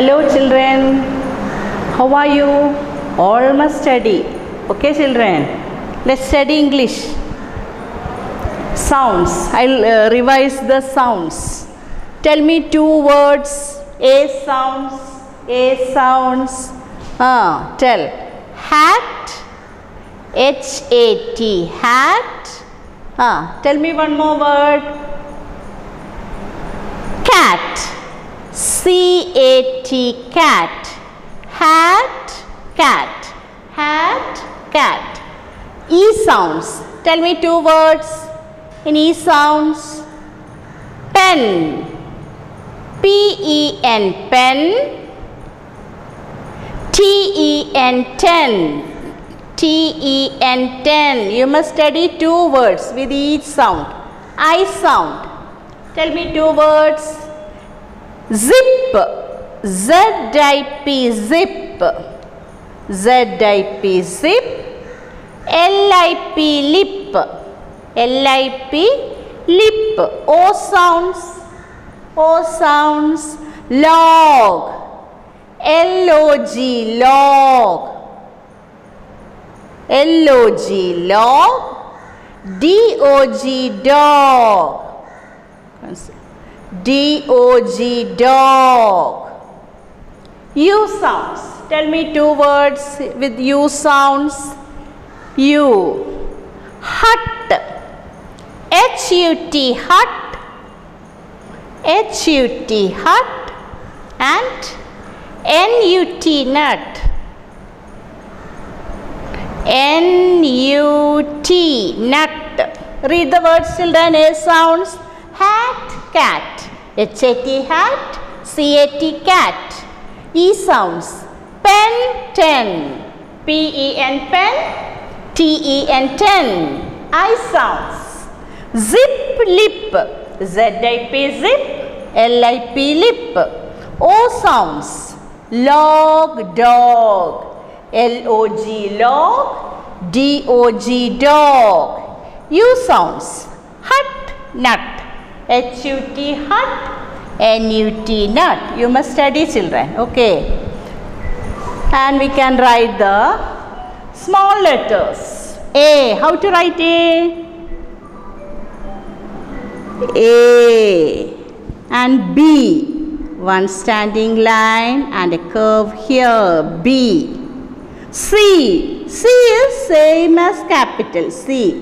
Hello children. How are you? All must study. Okay children. Let's study English. Sounds. I'll uh, revise the sounds. Tell me two words. A sounds. A sounds. Ah, tell. Hat. H A T. Hat. Ah, tell me one more word. Cat. C A T. Cat. Hat. Cat. Hat. Cat. E sounds. Tell me two words in E sounds. Pen. P E N. Pen. T E N. Ten. T E N. Ten. You must study two words with each sound. I sound. Tell me two words. Zip. Zip. Zip. L I P. Lip. L I P. Lip. O sounds. O sounds. Log. Log. Log. D O G. Dog. D O G. Dog. U sounds. Tell me two words with U sounds. U. Hut. H U T. Hut. H U T. Hut. And N U T. Nut. N U T. Nut. Read the words children. A sounds. Hat. Cat. Hat. C A T. Cat. E sounds. Pen. Ten. P E N. Pen. T E N. Ten. I sounds. Zip. Lip. Z I P. Zip. L I P. Lip. O sounds. Log. Dog. L O G. Log. D O G. Dog. U sounds. Hut. Nut. H U T. Hut. N U T. Nut. You must study children. Okay. And we can write the small letters. A. How to write A? A. And B. One standing line and a curve here. B. C. C is same as capital C.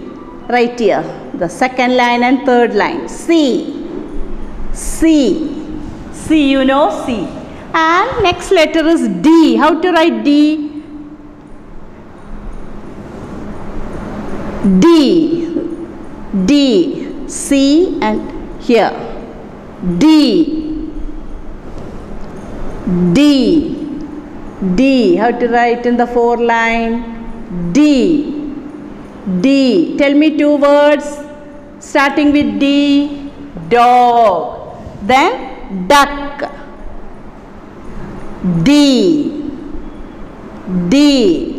Right here. The second line and third line. C. C. C, you know C. And next letter is D. How to write D? D. D. C and here. D. D. D. How to write in the four line? D. D. Tell me two words starting with D. Dog. Then duck. D. D.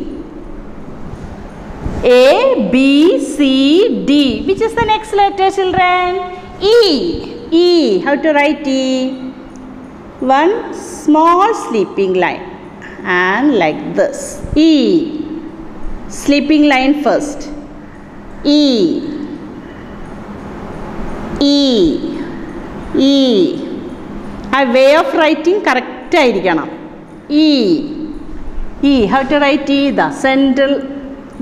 A, B, C, D. Which is the next letter, children? E. E. How to write E? One small sleeping line and like this. E. Sleeping line first. E. E. E. A way of writing correct ആയിരിക്കണം E. E. How to write E? The central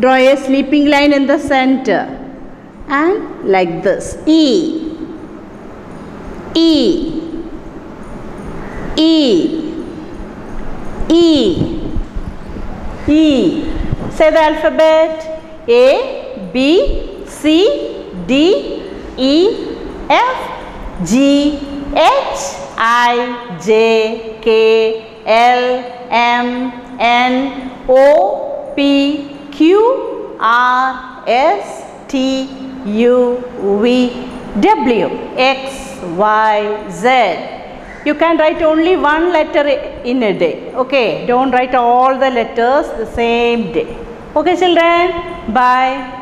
draw a sleeping line in the center and like this E E E E E say the alphabet A B C D E F G H I J K L M N O P Q R S T U V W X Y Z. You can write only one letter in a day. Okay, don't write all the letters the same day. Okay, children, bye.